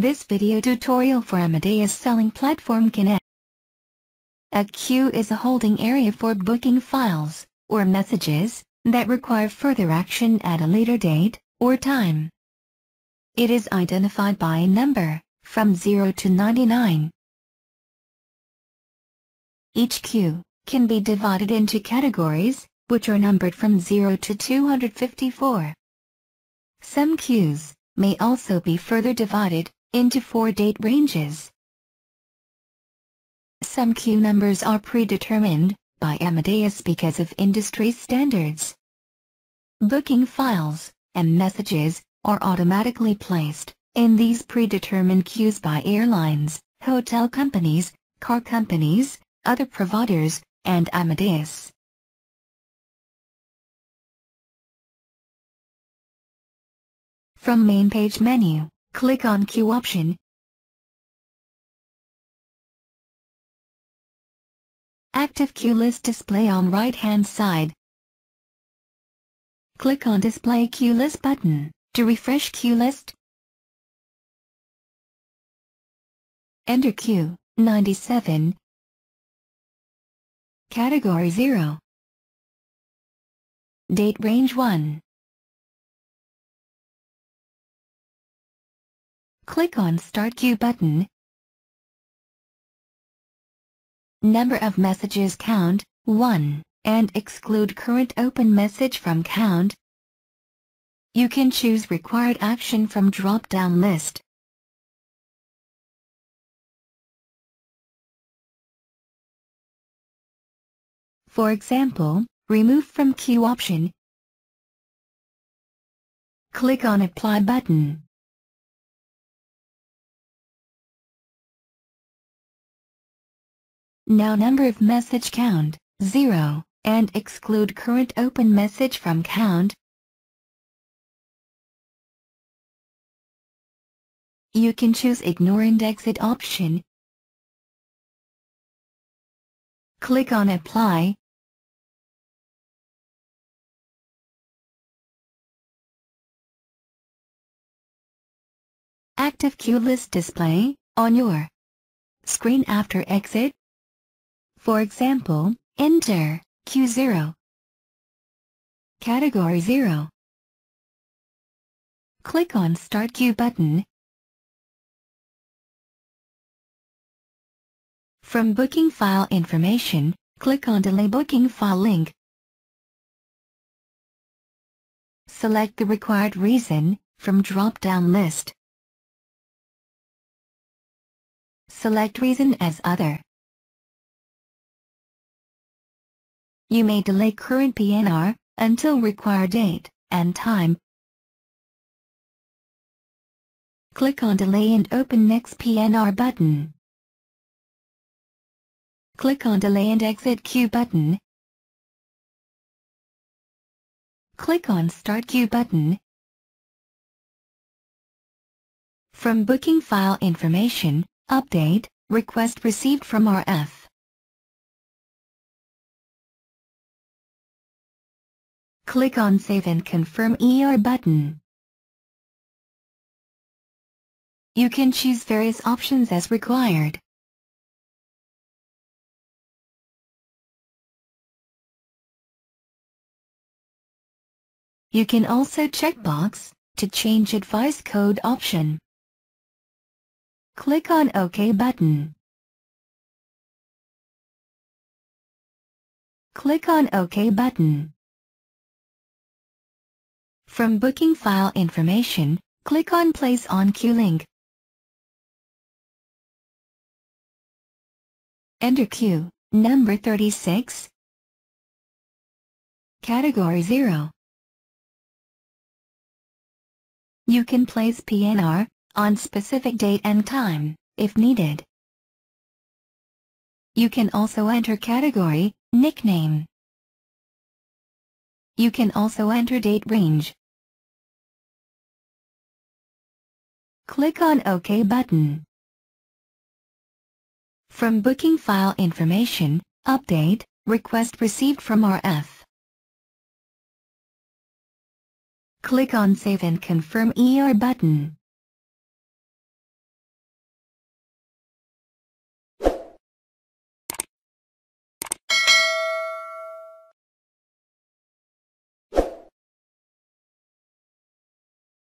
This video tutorial for Amadeus selling platform Connect. A queue is a holding area for booking files, or messages, that require further action at a later date, or time. It is identified by a number, from 0 to 99. Each queue can be divided into categories, which are numbered from 0 to 254. Some queues may also be further divided into four date ranges. Some queue numbers are predetermined by Amadeus because of industry standards. Booking files and messages are automatically placed in these predetermined queues by airlines, hotel companies, car companies, other providers, and Amadeus. From main page menu, click on Queue option. Active queue list display on right hand side. Click on Display Queue List button to refresh queue list. Enter queue 97 Category 0 Date range 1 Click on Start Queue button. Number of messages count, 1, and exclude current open message from count. You can choose required action from drop-down list. For example, remove from queue option. Click on Apply button. Now number of message count, 0, and exclude current open message from count. You can choose Ignore and Exit option. Click on Apply. Active queue list display on your screen after exit. For example, enter Q0 Category 0 Click on Start Queue button. From Booking File Information, click on Delay Booking File link. Select the required reason from drop-down list. Select Reason as Other. You may delay current PNR until required date and time. Click on Delay and open Next PNR button. Click on Delay and Exit Queue button. Click on Start Queue button. From Booking File Information, Update, Request received from RF. Click on Save and Confirm ER button. You can choose various options as required. You can also check box to change advice code option. Click on OK button. Click on OK button. From Booking File Information, click on Place on Queue link. Enter queue, number 36. Category 0. You can place PNR on specific date and time, if needed. You can also enter category, nickname. You can also enter date range, Click on OK button. From Booking File Information, Update, Request received from RF. Click on Save and Confirm ER button.